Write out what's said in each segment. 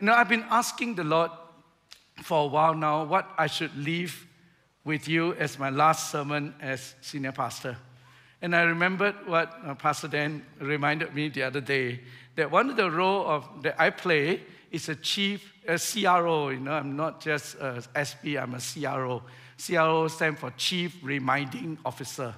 You know, I've been asking the Lord for a while now what I should leave with you as my last sermon as senior pastor. And I remembered what uh, Pastor Dan reminded me the other day that one of the role of that I play is a chief, a CRO. You know, I'm not just a SP, I'm a CRO. CRO stands for Chief Reminding Officer.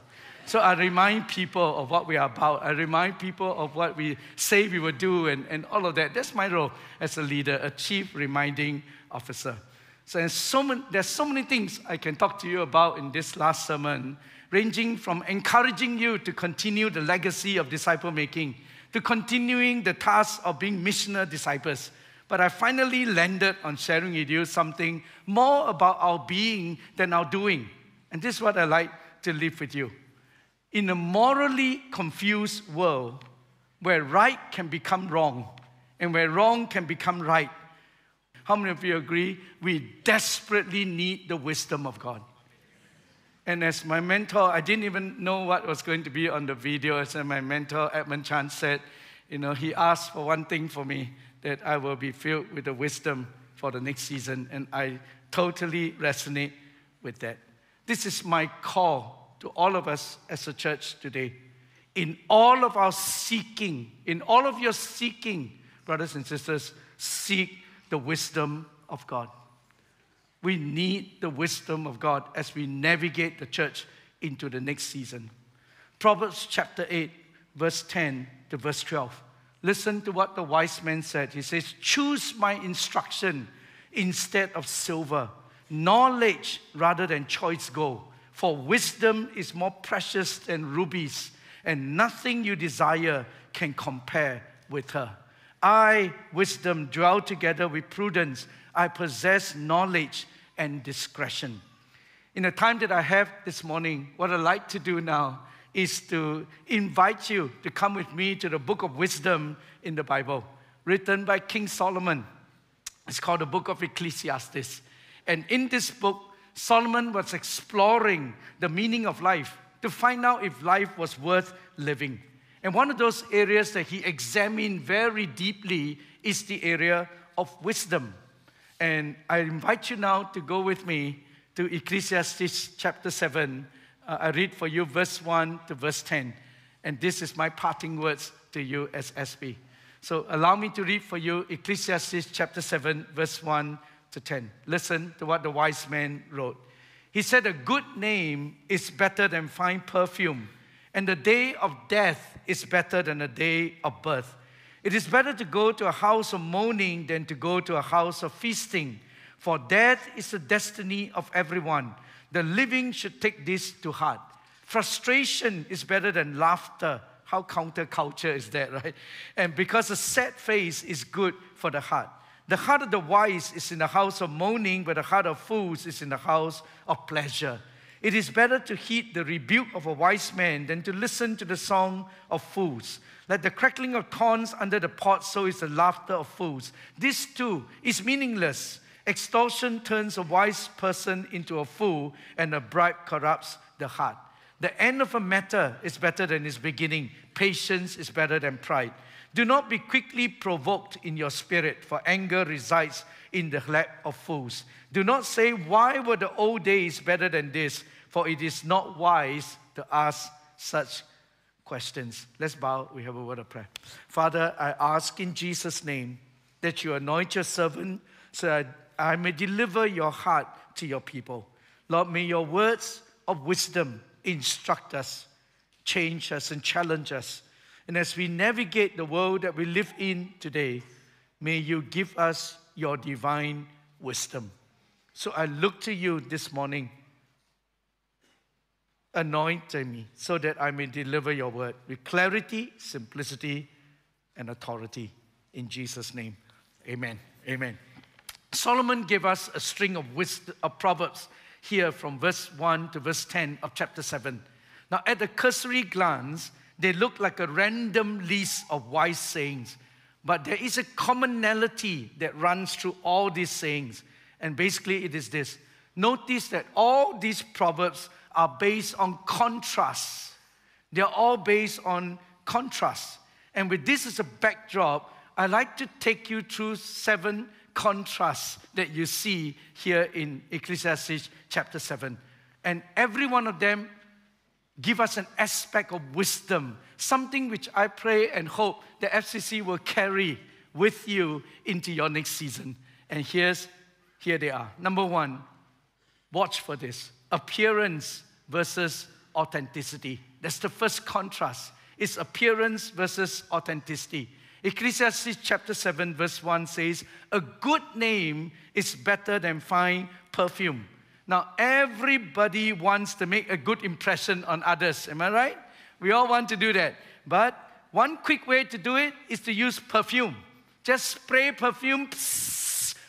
So I remind people of what we are about. I remind people of what we say we will do and, and all of that. That's my role as a leader, a chief reminding officer. So, there's so, many, there's so many things I can talk to you about in this last sermon, ranging from encouraging you to continue the legacy of disciple making, to continuing the task of being missionary disciples. But I finally landed on sharing with you something more about our being than our doing. And this is what I like to leave with you. In a morally confused world where right can become wrong and where wrong can become right, how many of you agree? We desperately need the wisdom of God. And as my mentor, I didn't even know what was going to be on the video. As my mentor, Edmund Chan, said, you know, he asked for one thing for me that I will be filled with the wisdom for the next season. And I totally resonate with that. This is my call to all of us as a church today. In all of our seeking, in all of your seeking, brothers and sisters, seek the wisdom of God. We need the wisdom of God as we navigate the church into the next season. Proverbs chapter 8, verse 10 to verse 12. Listen to what the wise man said. He says, Choose my instruction instead of silver, knowledge rather than choice gold. For wisdom is more precious than rubies, and nothing you desire can compare with her. I, wisdom, dwell together with prudence. I possess knowledge and discretion. In the time that I have this morning, what I'd like to do now is to invite you to come with me to the book of wisdom in the Bible, written by King Solomon. It's called the book of Ecclesiastes. And in this book, Solomon was exploring the meaning of life to find out if life was worth living. And one of those areas that he examined very deeply is the area of wisdom. And I invite you now to go with me to Ecclesiastes chapter 7. Uh, I read for you verse 1 to verse 10. And this is my parting words to you as SP. So allow me to read for you Ecclesiastes chapter 7, verse 1 to 10. Listen to what the wise man wrote. He said, A good name is better than fine perfume and the day of death is better than the day of birth. It is better to go to a house of mourning than to go to a house of feasting, for death is the destiny of everyone. The living should take this to heart. Frustration is better than laughter. How counterculture is that, right? And because a sad face is good for the heart. The heart of the wise is in the house of mourning, but the heart of fools is in the house of pleasure. It is better to heed the rebuke of a wise man than to listen to the song of fools. Like the crackling of thorns under the pot, so is the laughter of fools. This too is meaningless. Extortion turns a wise person into a fool, and a bribe corrupts the heart. The end of a matter is better than its beginning. Patience is better than pride. Do not be quickly provoked in your spirit, for anger resides in the lap of fools. Do not say, Why were the old days better than this? For it is not wise to ask such questions. Let's bow. We have a word of prayer. Father, I ask in Jesus' name that you anoint your servant so that I may deliver your heart to your people. Lord, may your words of wisdom instruct us, change us, and challenge us. And as we navigate the world that we live in today, may you give us your divine wisdom. So I look to you this morning anoint me so that I may deliver your word with clarity, simplicity, and authority. In Jesus' name, amen. Amen. Solomon gave us a string of, wisdom, of proverbs here from verse 1 to verse 10 of chapter 7. Now, at a cursory glance, they look like a random list of wise sayings, but there is a commonality that runs through all these sayings. And basically, it is this notice that all these proverbs are based on contrast. They're all based on contrast. And with this as a backdrop, I I like to take you through seven contrasts that you see here in Ecclesiastes chapter 7. And every one of them give us an aspect of wisdom, something which I pray and hope the FCC will carry with you into your next season. And here's here they are. Number one, watch for this appearance versus authenticity. That's the first contrast. It's appearance versus authenticity. Ecclesiastes chapter 7, verse 1 says, A good name is better than fine perfume. Now, everybody wants to make a good impression on others. Am I right? We all want to do that. But one quick way to do it is to use perfume. Just spray perfume,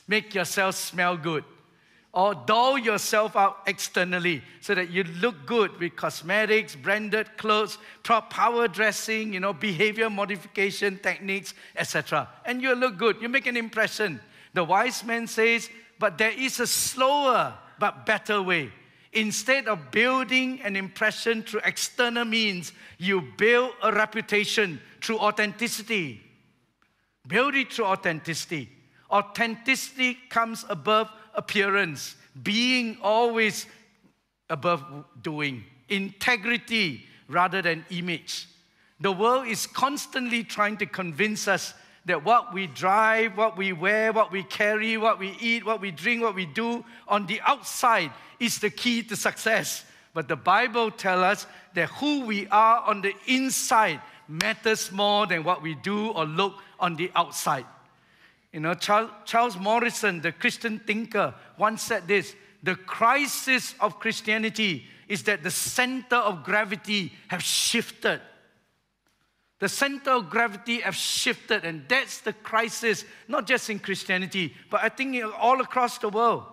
make yourself smell good. Or doll yourself out externally so that you look good with cosmetics, branded clothes, power dressing, you know, behavior modification techniques, etc. And you look good. You make an impression. The wise man says, but there is a slower but better way. Instead of building an impression through external means, you build a reputation through authenticity. Build it through authenticity. Authenticity comes above appearance, being always above doing, integrity rather than image. The world is constantly trying to convince us that what we drive, what we wear, what we carry, what we eat, what we drink, what we do on the outside is the key to success. But the Bible tells us that who we are on the inside matters more than what we do or look on the outside. You know, Charles Morrison, the Christian thinker, once said this the crisis of Christianity is that the center of gravity has shifted. The center of gravity has shifted, and that's the crisis, not just in Christianity, but I think all across the world.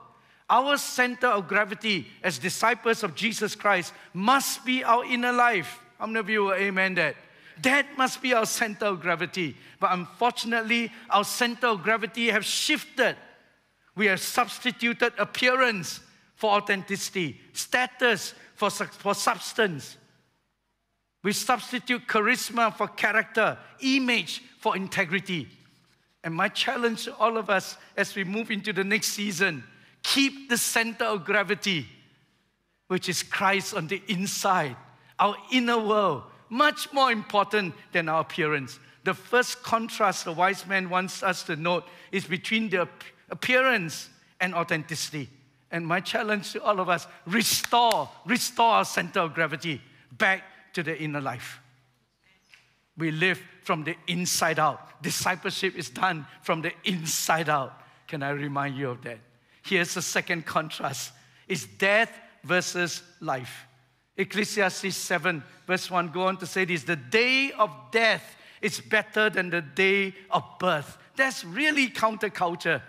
Our center of gravity as disciples of Jesus Christ must be our inner life. How many of you will amen that? That must be our center of gravity. But unfortunately, our center of gravity has shifted. We have substituted appearance for authenticity, status for, for substance. We substitute charisma for character, image for integrity. And my challenge to all of us as we move into the next season keep the center of gravity, which is Christ on the inside, our inner world, much more important than our appearance. The first contrast the wise man wants us to note is between the appearance and authenticity. And my challenge to all of us restore, restore our center of gravity back to the inner life. We live from the inside out. Discipleship is done from the inside out. Can I remind you of that? Here's the second contrast is death versus life. Ecclesiastes 7, verse 1, go on to say this the day of death is better than the day of birth. That's really counterculture.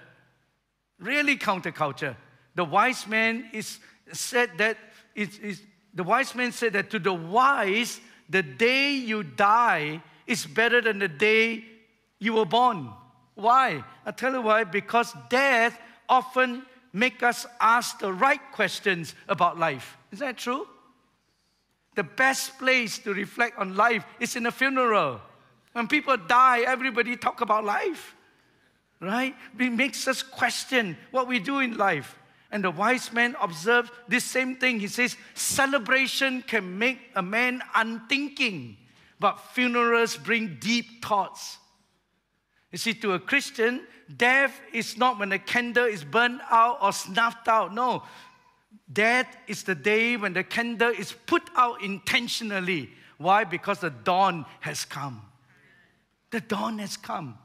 Really counterculture. The wise man is said that it is the wise man said that to the wise, the day you die is better than the day you were born. Why? i tell you why. Because death often make us ask the right questions about life. Is that true? The best place to reflect on life is in a funeral. When people die, everybody talk about life, right? It makes us question what we do in life. And the wise man observed this same thing. He says, celebration can make a man unthinking, but funerals bring deep thoughts. You see, to a Christian, death is not when a candle is burned out or snuffed out. No, that is the day when the candle is put out intentionally. Why? Because the dawn has come. The dawn has come.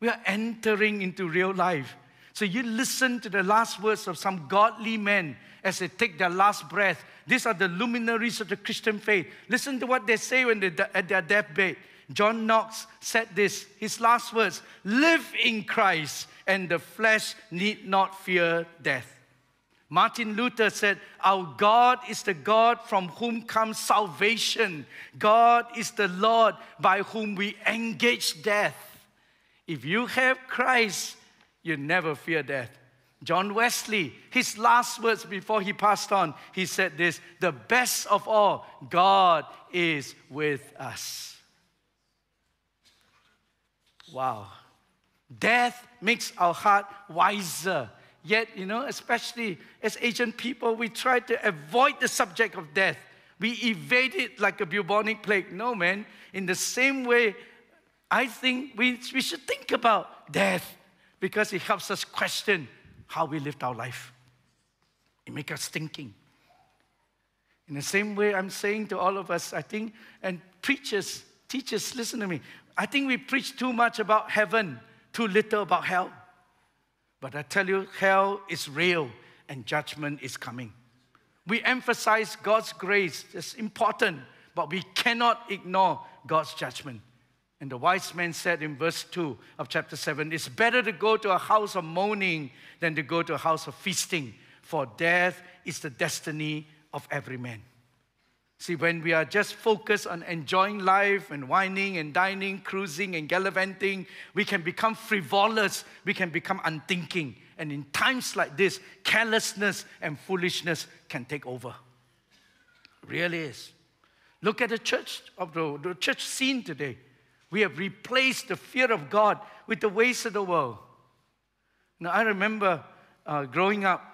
We are entering into real life. So you listen to the last words of some godly men as they take their last breath. These are the luminaries of the Christian faith. Listen to what they say when they're at their deathbed. John Knox said this, his last words live in Christ, and the flesh need not fear death. Martin Luther said, Our God is the God from whom comes salvation. God is the Lord by whom we engage death. If you have Christ, you never fear death. John Wesley, his last words before he passed on, he said this The best of all, God is with us. Wow. Death makes our heart wiser. Yet, you know, especially as Asian people, we try to avoid the subject of death. We evade it like a bubonic plague. No, man. In the same way, I think we, we should think about death because it helps us question how we lived our life. It makes us thinking. In the same way, I'm saying to all of us, I think, and preachers, teachers, listen to me. I think we preach too much about heaven, too little about hell. But I tell you, hell is real and judgment is coming. We emphasize God's grace, it's important, but we cannot ignore God's judgment. And the wise man said in verse 2 of chapter 7 it's better to go to a house of mourning than to go to a house of feasting, for death is the destiny of every man. See, when we are just focused on enjoying life and wining and dining, cruising and gallivanting, we can become frivolous, we can become unthinking. And in times like this, carelessness and foolishness can take over. Really is. Look at the church of the, the church scene today. We have replaced the fear of God with the ways of the world. Now, I remember uh, growing up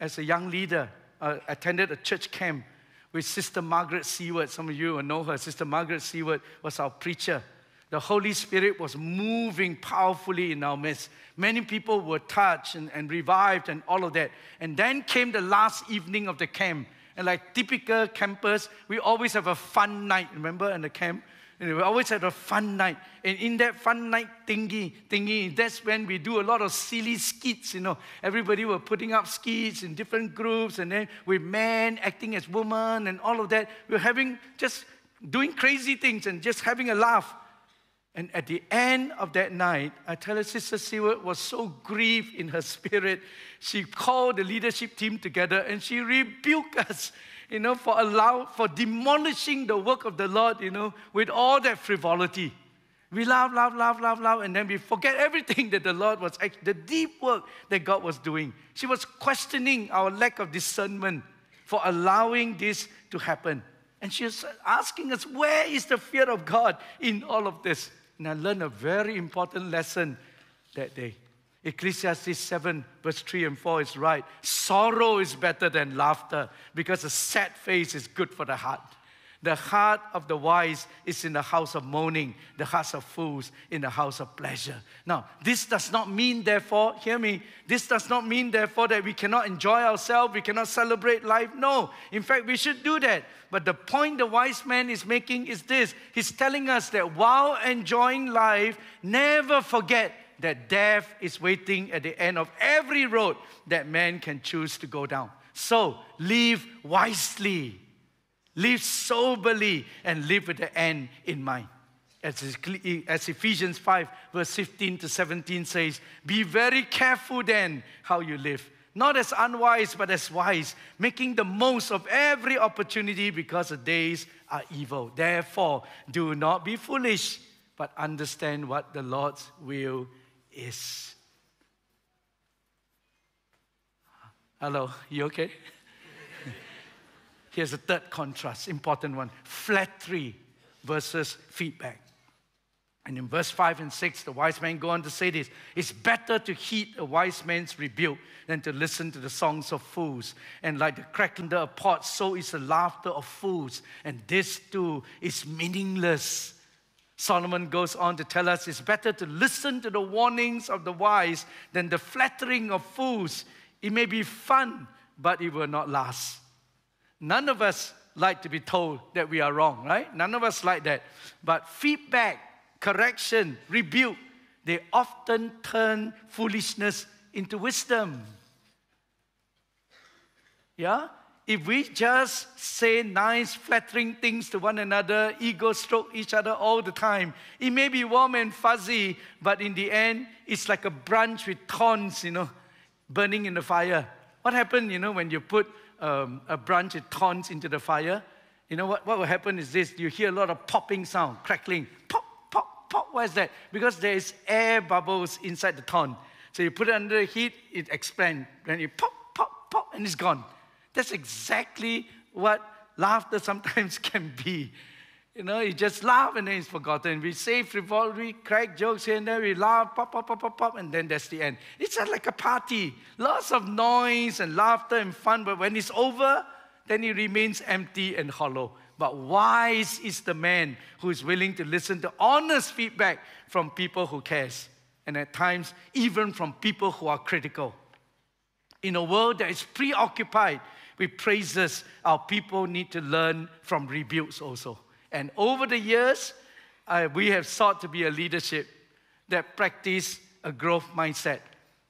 as a young leader, uh, attended a church camp with Sister Margaret Seward. Some of you will know her. Sister Margaret Seward was our preacher. The Holy Spirit was moving powerfully in our midst. Many people were touched and, and revived and all of that. And then came the last evening of the camp. And like typical campers, we always have a fun night, remember, in the camp? And we always had a fun night. And in that fun night thingy, thingy, that's when we do a lot of silly skits, you know. Everybody were putting up skits in different groups, and then with men acting as women and all of that. We were having just doing crazy things and just having a laugh. And at the end of that night, I tell her, Sister Seward was so grieved in her spirit. She called the leadership team together and she rebuked us you know, for allow, for demolishing the work of the Lord, you know, with all that frivolity. We laugh, laugh, laugh, laugh, laugh, and then we forget everything that the Lord was, the deep work that God was doing. She was questioning our lack of discernment for allowing this to happen. And she was asking us, where is the fear of God in all of this? And I learned a very important lesson that day. Ecclesiastes 7, verse 3 and 4 is right. Sorrow is better than laughter because a sad face is good for the heart. The heart of the wise is in the house of mourning, the hearts of fools in the house of pleasure. Now, this does not mean, therefore, hear me, this does not mean, therefore, that we cannot enjoy ourselves, we cannot celebrate life. No, in fact, we should do that. But the point the wise man is making is this he's telling us that while enjoying life, never forget that death is waiting at the end of every road that man can choose to go down. So live wisely, live soberly, and live with the end in mind. As, eh, as Ephesians 5, verse 15 to 17 says, Be very careful then how you live, not as unwise, but as wise, making the most of every opportunity because the days are evil. Therefore, do not be foolish, but understand what the Lord's will is. Hello, you okay? Here's a third contrast, important one flattery versus feedback. And in verse 5 and 6, the wise men go on to say this It's better to heed a wise man's rebuke than to listen to the songs of fools. And like the cracking of a pot, so is the laughter of fools. And this too is meaningless. Solomon goes on to tell us it's better to listen to the warnings of the wise than the flattering of fools. It may be fun, but it will not last. None of us like to be told that we are wrong, right? None of us like that. But feedback, correction, rebuke, they often turn foolishness into wisdom. Yeah? if we just say nice, flattering things to one another, ego stroke each other all the time, it may be warm and fuzzy, but in the end, it's like a branch with thorns, you know, burning in the fire. What happened, you know, when you put um, a branch with thorns into the fire? You know what, what will happen is this you hear a lot of popping sound, crackling, pop, pop, pop. Why is that? Because there is air bubbles inside the thorn. So you put it under the heat, it expands. Then you pop, pop, pop, and it's gone. That's exactly what laughter sometimes can be. You know, you just laugh and then it's forgotten. We say frivolity, crack jokes here and there, we laugh, pop, pop, pop, pop, pop, and then that's the end. It's just like a party. Lots of noise and laughter and fun, but when it's over, then it remains empty and hollow. But wise is the man who is willing to listen to honest feedback from people who cares, and at times even from people who are critical. In a world that is preoccupied with praises, our people need to learn from rebukes also. And over the years, uh, we have sought to be a leadership that practice a growth mindset,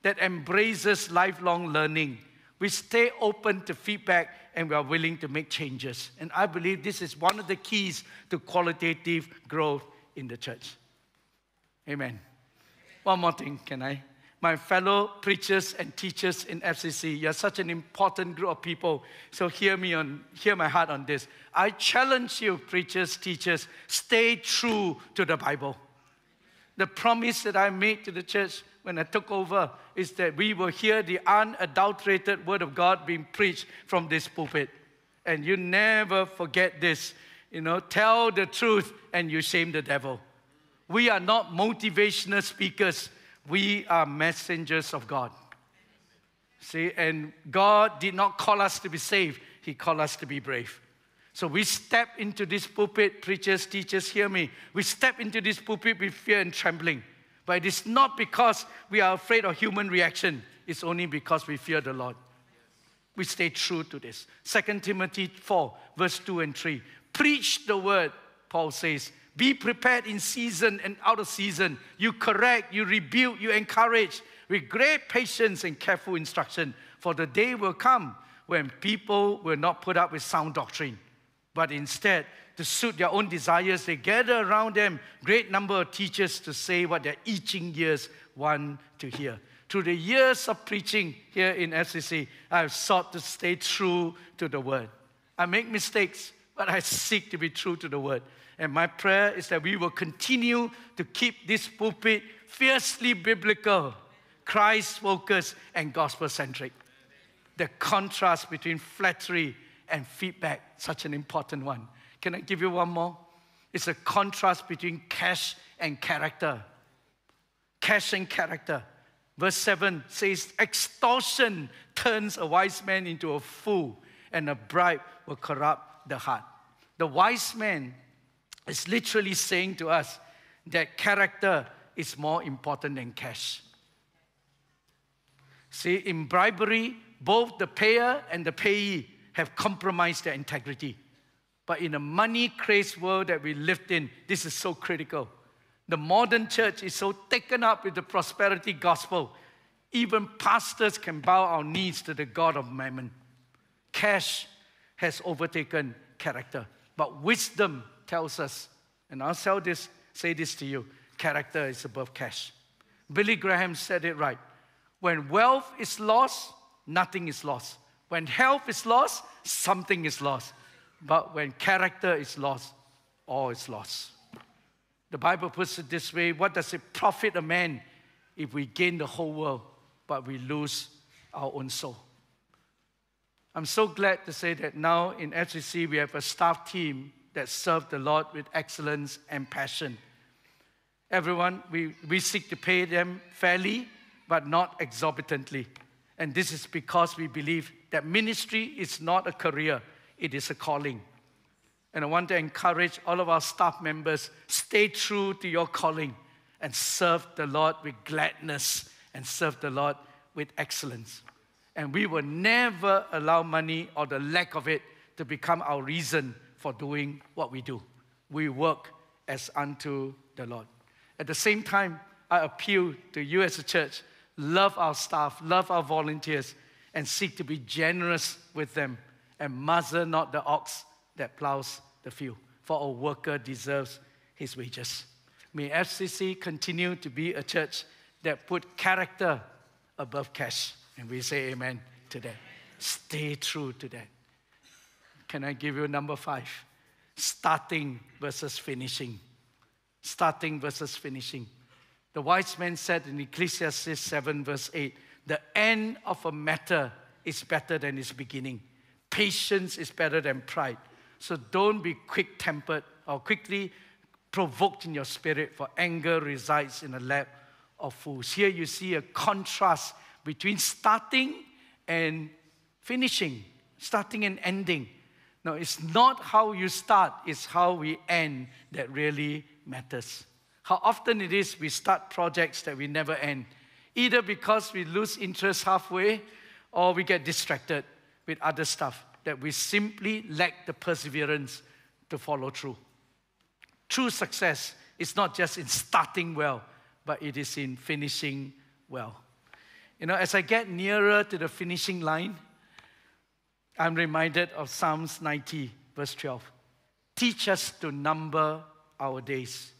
that embraces lifelong learning. We stay open to feedback and we are willing to make changes. And I believe this is one of the keys to qualitative growth in the church. Amen. One more thing, can I? My fellow preachers and teachers in FCC, you're such an important group of people. So hear me on, hear my heart on this. I challenge you, preachers, teachers, stay true to the Bible. The promise that I made to the church when I took over is that we will hear the unadulterated word of God being preached from this pulpit. And you never forget this. You know, tell the truth and you shame the devil. We are not motivational speakers, we are messengers of God. See, and God did not call us to be saved, He called us to be brave. So we step into this pulpit, preachers, teachers, hear me. We step into this pulpit with fear and trembling. But it is not because we are afraid of human reaction, it's only because we fear the Lord. We stay true to this. 2 Timothy 4, verse 2 and 3. Preach the word, Paul says. Be prepared in season and out of season. You correct, you rebuke, you encourage with great patience and careful instruction. For the day will come when people will not put up with sound doctrine, but instead to suit their own desires, they gather around them great number of teachers to say what their itching ears want to hear. Through the years of preaching here in FCC, I have sought to stay true to the word. I make mistakes, but I seek to be true to the word. And my prayer is that we will continue to keep this pulpit fiercely biblical, Christ focused, and gospel centric. The contrast between flattery and feedback, such an important one. Can I give you one more? It's a contrast between cash and character. Cash and character. Verse 7 says, Extortion turns a wise man into a fool, and a bribe will corrupt the heart. The wise man is literally saying to us that character is more important than cash. See, in bribery, both the payer and the payee have compromised their integrity. But in a money crazed world that we lived in, this is so critical. The modern church is so taken up with the prosperity gospel, even pastors can bow our knees to the God of mammon. Cash has overtaken character, but wisdom tells us, and I'll say this, say this to you character is above cash. Billy Graham said it right. When wealth is lost, nothing is lost. When health is lost, something is lost. But when character is lost, all is lost. The Bible puts it this way what does it profit a man if we gain the whole world, but we lose our own soul? I'm so glad to say that now in FCC we have a staff team that serve the Lord with excellence and passion. Everyone, we, we seek to pay them fairly, but not exorbitantly. And this is because we believe that ministry is not a career, it is a calling. And I want to encourage all of our staff members stay true to your calling and serve the Lord with gladness and serve the Lord with excellence. And we will never allow money or the lack of it to become our reason for doing what we do. We work as unto the Lord. At the same time, I appeal to you as a church love our staff, love our volunteers, and seek to be generous with them and muzzle not the ox that plows the field, for a worker deserves his wages. May FCC continue to be a church that put character above cash. And we say amen to that. Stay true to that. Can I give you number five? Starting versus finishing. Starting versus finishing. The wise man said in Ecclesiastes 7, verse 8, the end of a matter is better than its beginning. Patience is better than pride. So don't be quick tempered or quickly provoked in your spirit, for anger resides in the lap of fools. Here you see a contrast between starting and finishing, starting and ending. No, it's not how you start, it's how we end that really matters. How often it is we start projects that we never end, either because we lose interest halfway or we get distracted with other stuff that we simply lack the perseverance to follow through. True success is not just in starting well, but it is in finishing well. You know, as I get nearer to the finishing line, I'm reminded of Psalms 90, verse 12. Teach us to number our days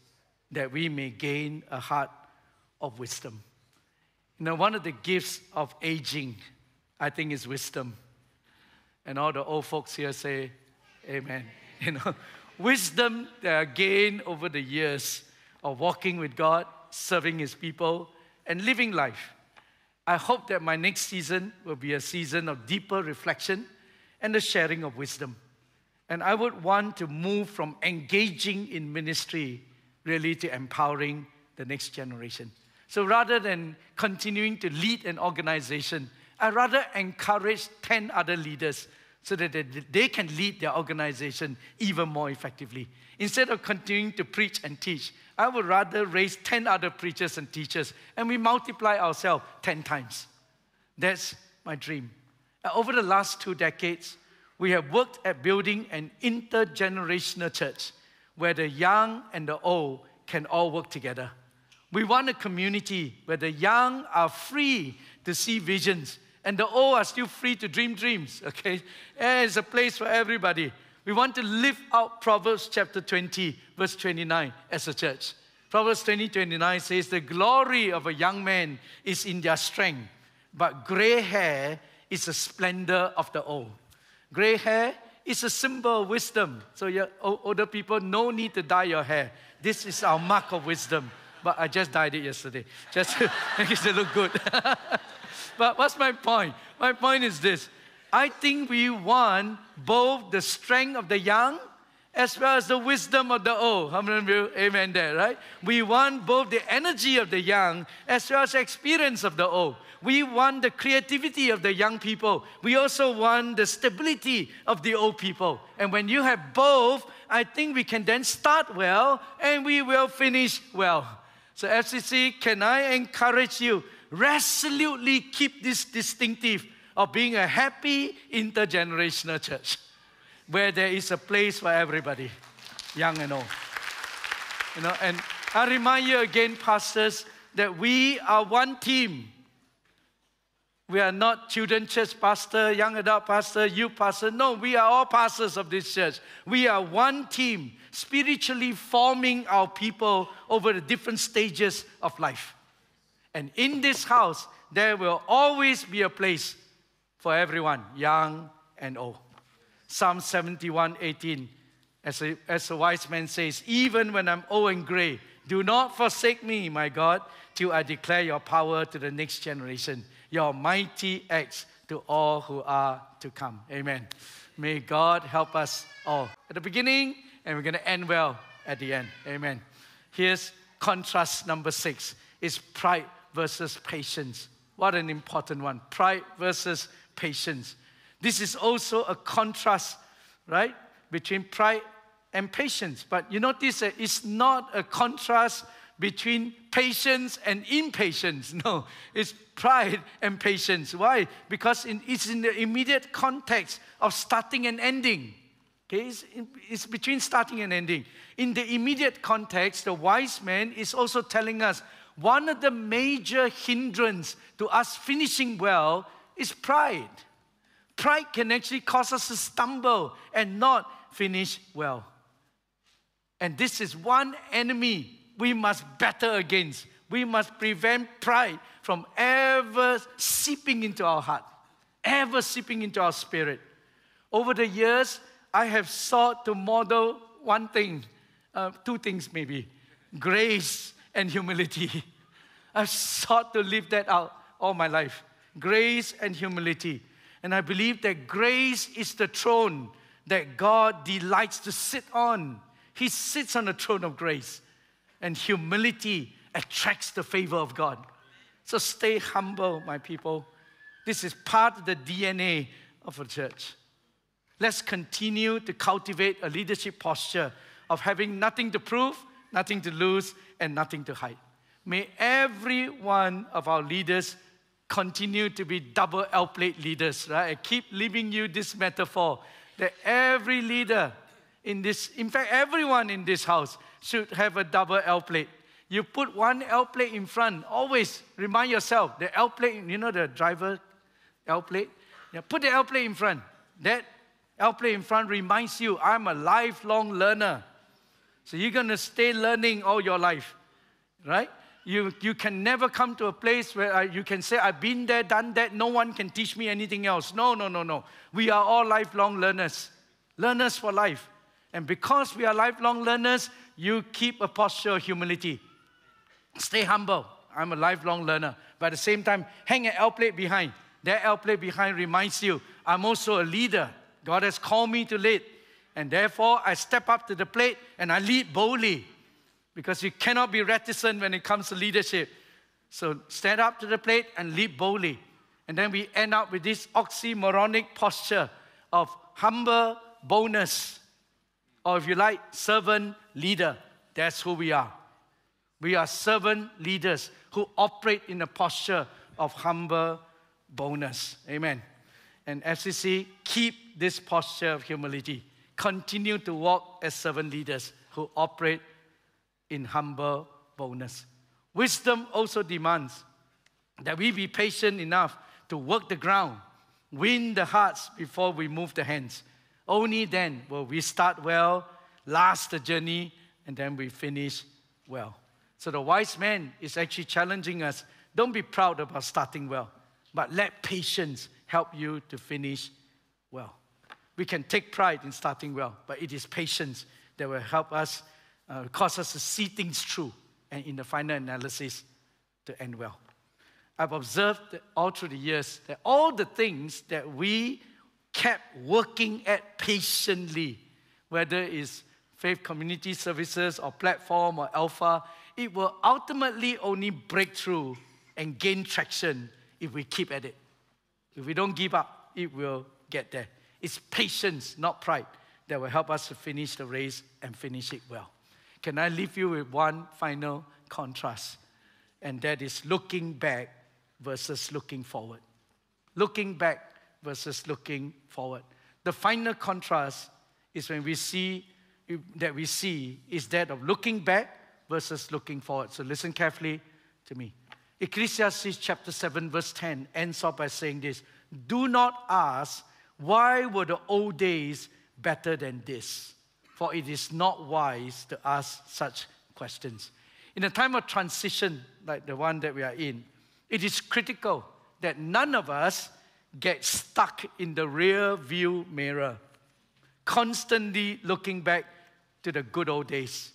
that we may gain a heart of wisdom. You know, one of the gifts of aging, I think, is wisdom. And all the old folks here say, Amen. You know, wisdom that I gained over the years of walking with God, serving His people, and living life. I hope that my next season will be a season of deeper reflection and the sharing of wisdom. And I would want to move from engaging in ministry really to empowering the next generation. So rather than continuing to lead an organization, I rather encourage 10 other leaders so that they can lead their organization even more effectively. Instead of continuing to preach and teach, I would rather raise 10 other preachers and teachers and we multiply ourselves 10 times. That's my dream. Over the last two decades, we have worked at building an intergenerational church where the young and the old can all work together. We want a community where the young are free to see visions and the old are still free to dream dreams, okay? And it's a place for everybody. We want to live out Proverbs chapter 20, verse 29 as a church. Proverbs 20, 29 says, The glory of a young man is in their strength, but gray hair is the splendor of the old. Gray hair is a symbol of wisdom. So, you older people, no need to dye your hair. This is our mark of wisdom. But I just dyed it yesterday, just to it look good. but what's my point? My point is this I think we want both the strength of the young as well as the wisdom of the old. How many of you, amen there, right? We want both the energy of the young as well as the experience of the old. We want the creativity of the young people. We also want the stability of the old people. And when you have both, I think we can then start well and we will finish well. So, FCC, can I encourage you resolutely keep this distinctive of being a happy intergenerational church where there is a place for everybody, young and old. You know, and I remind you again, pastors, that we are one team. We are not children church pastor, young adult pastor, youth pastor. No, we are all pastors of this church. We are one team, spiritually forming our people over the different stages of life. And in this house, there will always be a place for everyone, young and old. Psalm 71 18, as a, as a wise man says, Even when I'm old and gray, do not forsake me, my God, till I declare your power to the next generation, your mighty acts to all who are to come. Amen. May God help us all at the beginning, and we're going to end well at the end. Amen. Here's contrast number six is pride versus patience. What an important one. Pride versus patience. This is also a contrast, right, between pride and patience. But you notice that it's not a contrast between patience and impatience. No, it's pride and patience. Why? Because it's in the immediate context of starting and ending. Okay, it's, it's between starting and ending. In the immediate context, the wise man is also telling us one of the major hindrance to us finishing well is pride. Pride can actually cause us to stumble and not finish well. And this is one enemy we must battle against. We must prevent pride from ever seeping into our heart, ever seeping into our spirit. Over the years, I have sought to model one thing, uh, two things maybe grace and humility. I've sought to live that out all my life grace and humility. And I believe that grace is the throne that God delights to sit on. He sits on the throne of grace, and humility attracts the favor of God. So stay humble, my people. This is part of the DNA of a church. Let's continue to cultivate a leadership posture of having nothing to prove, nothing to lose, and nothing to hide. May every one of our leaders continue to be double L plate leaders, right? I keep leaving you this metaphor that every leader in this, in fact, everyone in this house should have a double L plate. You put one L plate in front, always remind yourself the L plate, you know, the driver L plate? Yeah, put the L plate in front. That L plate in front reminds you, I'm a lifelong learner. So you're going to stay learning all your life, right? You, you can never come to a place where uh, you can say, I've been there, done that, no one can teach me anything else. No, no, no, no. We are all lifelong learners, learners for life. And because we are lifelong learners, you keep a posture of humility. Stay humble. I'm a lifelong learner. But at the same time, hang an L plate behind. That L plate behind reminds you, I'm also a leader. God has called me to lead. And therefore, I step up to the plate and I lead boldly because you cannot be reticent when it comes to leadership. So stand up to the plate and lead boldly. And then we end up with this oxymoronic posture of humble boldness, or if you like, servant leader. That's who we are. We are servant leaders who operate in a posture of humble boldness. Amen. And FCC, keep this posture of humility. Continue to walk as servant leaders who operate in humble boldness. Wisdom also demands that we be patient enough to work the ground, win the hearts before we move the hands. Only then will we start well, last the journey, and then we finish well. So the wise man is actually challenging us don't be proud about starting well, but let patience help you to finish well. We can take pride in starting well, but it is patience that will help us uh, cause us to see things through and in the final analysis to end well. I've observed all through the years that all the things that we kept working at patiently, whether it's faith community services or platform or alpha, it will ultimately only break through and gain traction if we keep at it. If we don't give up, it will get there. It's patience, not pride, that will help us to finish the race and finish it well. Can I leave you with one final contrast? And that is looking back versus looking forward. Looking back versus looking forward. The final contrast is when we see that we see is that of looking back versus looking forward. So listen carefully to me. Ecclesiastes chapter 7, verse 10 ends up by saying this Do not ask, why were the old days better than this? For it is not wise to ask such questions. In a time of transition like the one that we are in, it is critical that none of us get stuck in the rear view mirror, constantly looking back to the good old days.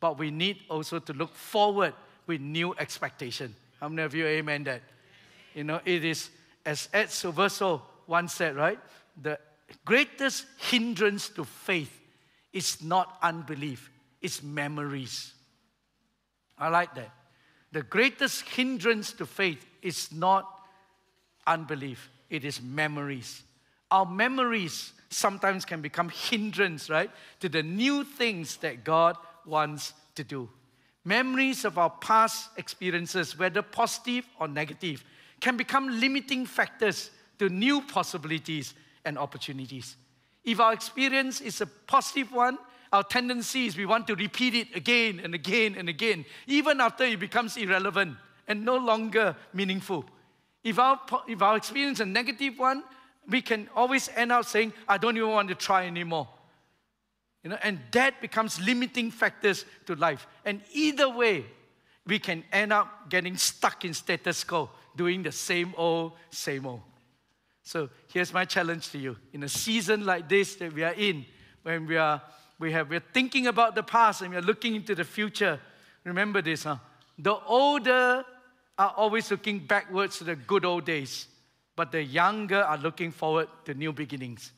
But we need also to look forward with new expectation. How many of you amen that? You know, it is, as Ed Silvoso once said, right? The greatest hindrance to faith it's not unbelief, it's memories. I like that. The greatest hindrance to faith is not unbelief, it is memories. Our memories sometimes can become hindrance, right, to the new things that God wants to do. Memories of our past experiences, whether positive or negative, can become limiting factors to new possibilities and opportunities. If our experience is a positive one, our tendency is we want to repeat it again and again and again, even after it becomes irrelevant and no longer meaningful. If our, if our experience is a negative one, we can always end up saying, I don't even want to try anymore. You know, and that becomes limiting factors to life. And either way, we can end up getting stuck in status quo, doing the same old, same old. So here's my challenge to you. In a season like this that we are in, when we are we have we're thinking about the past and we're looking into the future, remember this, huh? The older are always looking backwards to the good old days, but the younger are looking forward to new beginnings.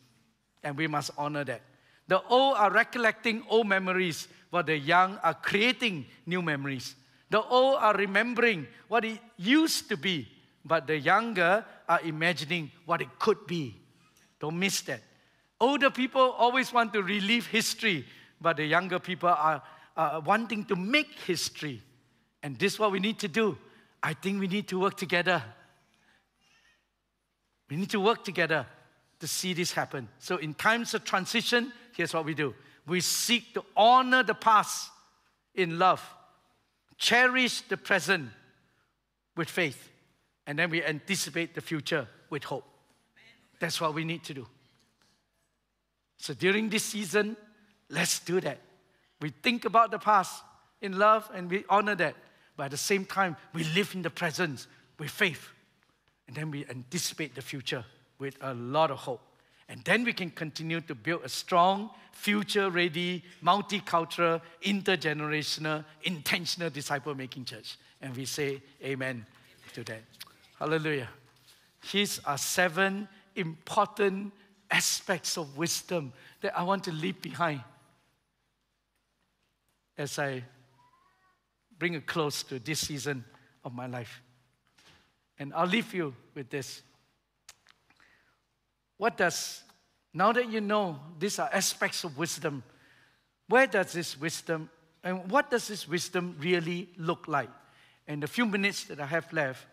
And we must honor that. The old are recollecting old memories, while the young are creating new memories. The old are remembering what it used to be, but the younger are imagining what it could be. Don't miss that. Older people always want to relive history, but the younger people are, are wanting to make history. And this is what we need to do. I think we need to work together. We need to work together to see this happen. So, in times of transition, here's what we do we seek to honor the past in love, cherish the present with faith, and then we anticipate the future with hope. That's what we need to do. So, during this season, let's do that. We think about the past in love and we honor that. But at the same time, we live in the present with faith. And then we anticipate the future with a lot of hope. And then we can continue to build a strong, future ready, multicultural, intergenerational, intentional disciple making church. And we say amen to that. Hallelujah. These are seven important aspects of wisdom that I want to leave behind as I bring a close to this season of my life. And I'll leave you with this. What does, now that you know these are aspects of wisdom, where does this wisdom, and what does this wisdom really look like? In the few minutes that I have left,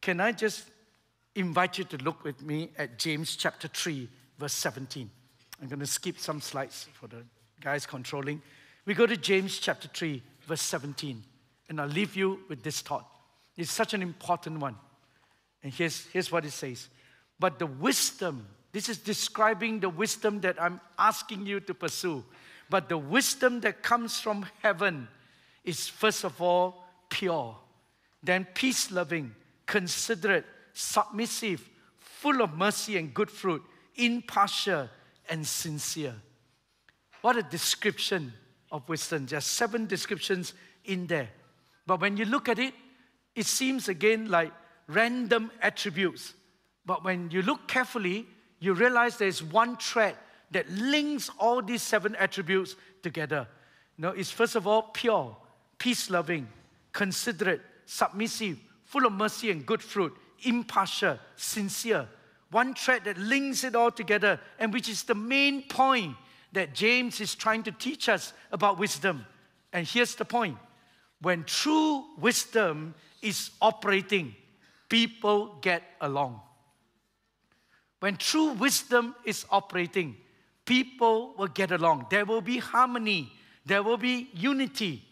can I just invite you to look with me at James chapter 3, verse 17? I'm going to skip some slides for the guys controlling. We go to James chapter 3, verse 17. And I'll leave you with this thought. It's such an important one. And here's, here's what it says. But the wisdom, this is describing the wisdom that I'm asking you to pursue. But the wisdom that comes from heaven is first of all pure, then peace loving, considerate, submissive, full of mercy and good fruit, impartial and sincere. What a description of wisdom. There are seven descriptions in there. But when you look at it, it seems again like random attributes. But when you look carefully, you realize there's one thread that links all these seven attributes together. You know, it's first of all pure, peace loving, considerate, submissive, full of mercy and good fruit, impartial, sincere. One thread that links it all together, and which is the main point that James is trying to teach us about wisdom. And here's the point when true wisdom is operating, people get along. When true wisdom is operating, people will get along. There will be harmony, there will be unity.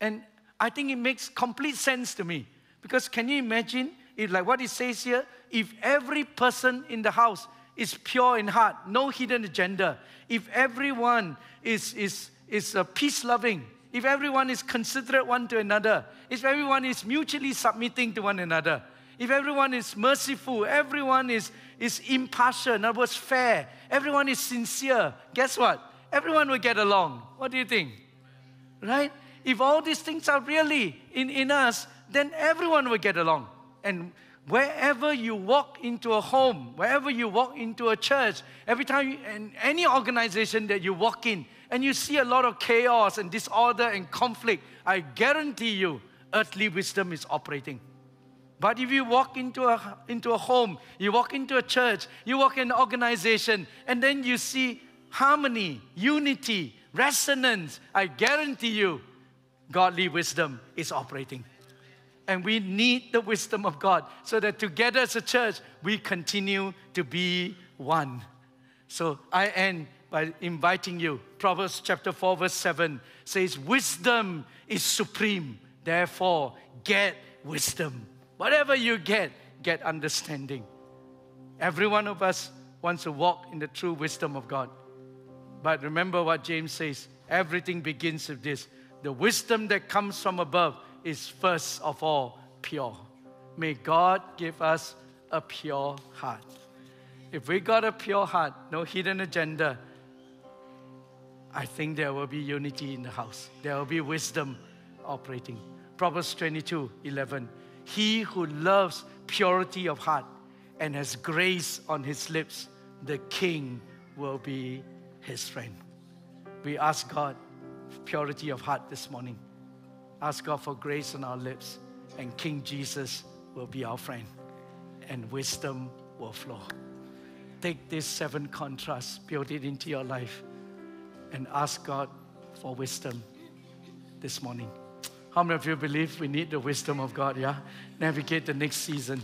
And I think it makes complete sense to me. Because can you imagine if, like what it says here, if every person in the house is pure in heart, no hidden agenda, if everyone is, is, is uh, peace loving, if everyone is considerate one to another, if everyone is mutually submitting to one another, if everyone is merciful, everyone is, is impartial, in other words, fair, everyone is sincere, guess what? Everyone will get along. What do you think? Right? If all these things are really in, in us, then everyone will get along. And wherever you walk into a home, wherever you walk into a church, every time you, in any organization that you walk in, and you see a lot of chaos and disorder and conflict, I guarantee you, earthly wisdom is operating. But if you walk into a, into a home, you walk into a church, you walk in an organization, and then you see harmony, unity, resonance, I guarantee you, godly wisdom is operating. And we need the wisdom of God so that together as a church, we continue to be one. So I end by inviting you. Proverbs chapter 4, verse 7 says, Wisdom is supreme. Therefore, get wisdom. Whatever you get, get understanding. Every one of us wants to walk in the true wisdom of God. But remember what James says everything begins with this the wisdom that comes from above is first of all pure. May God give us a pure heart. If we got a pure heart, no hidden agenda, I think there will be unity in the house. There will be wisdom operating. Proverbs 22 11. He who loves purity of heart and has grace on his lips, the king will be his friend. we ask God purity of heart this morning. Ask God for grace on our lips, and King Jesus will be our friend, and wisdom will flow. Take these seven contrasts, build it into your life, and ask God for wisdom this morning. How many of you believe we need the wisdom of God, yeah? Navigate the next season.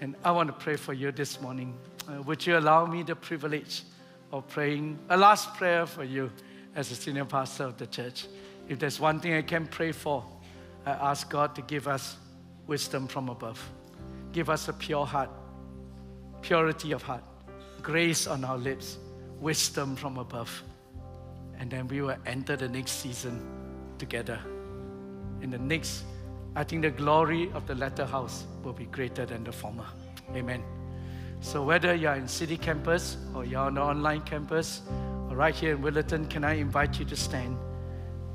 And I want to pray for you this morning. Uh, would you allow me the privilege of praying a last prayer for you as a senior pastor of the church? If there's one thing I can pray for, I ask God to give us wisdom from above. Give us a pure heart, purity of heart, grace on our lips, wisdom from above. And then we will enter the next season together in the next, I think the glory of the latter house will be greater than the former. Amen. So whether you're in city campus or you're on the online campus or right here in Willetton, can I invite you to stand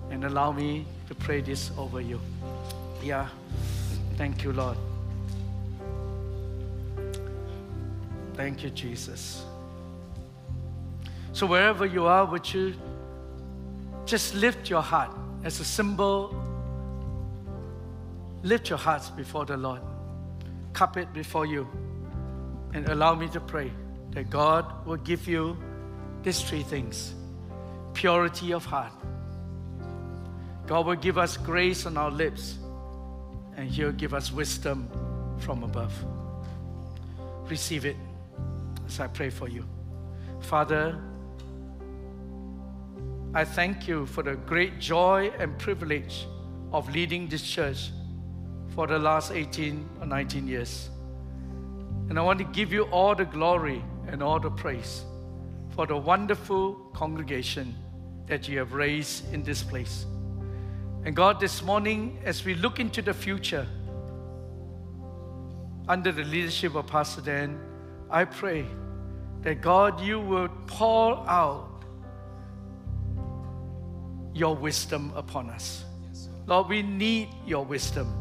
and allow me to pray this over you? Yeah. Thank you, Lord. Thank you, Jesus. So wherever you are, would you just lift your heart as a symbol lift your hearts before the Lord, cup it before you, and allow me to pray that God will give you these three things purity of heart. God will give us grace on our lips, and He'll give us wisdom from above. Receive it as I pray for you. Father, I thank you for the great joy and privilege of leading this church for the last 18 or 19 years. And I want to give you all the glory and all the praise for the wonderful congregation that you have raised in this place. And God, this morning, as we look into the future, under the leadership of Pastor Dan, I pray that God, you will pour out your wisdom upon us. Lord, we need your wisdom.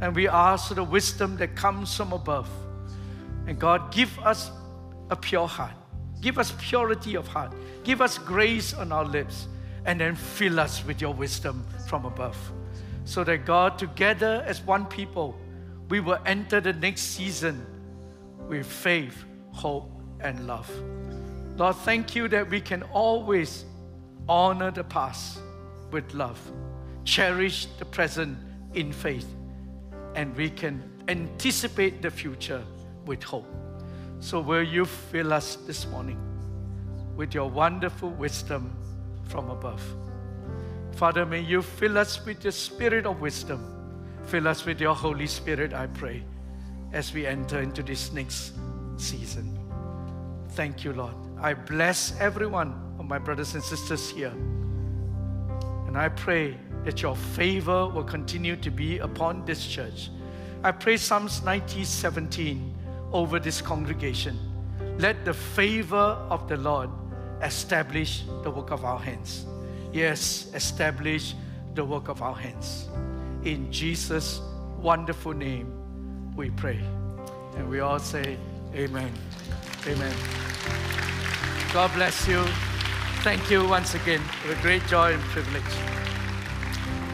And we ask for the wisdom that comes from above. And God, give us a pure heart. Give us purity of heart. Give us grace on our lips. And then fill us with your wisdom from above. So that God, together as one people, we will enter the next season with faith, hope, and love. Lord, thank you that we can always honor the past with love, cherish the present in faith, and we can anticipate the future with hope. So, will you fill us this morning with your wonderful wisdom from above? Father, may you fill us with the spirit of wisdom. Fill us with your Holy Spirit, I pray, as we enter into this next season. Thank you, Lord. I bless everyone of my brothers and sisters here. And I pray that your favor will continue to be upon this church. I pray Psalms 90 17 over this congregation. Let the favor of the Lord establish the work of our hands. Yes, establish the work of our hands. In Jesus' wonderful name, we pray. And we all say, Amen. Amen. God bless you. Thank you once again. It a great joy and privilege.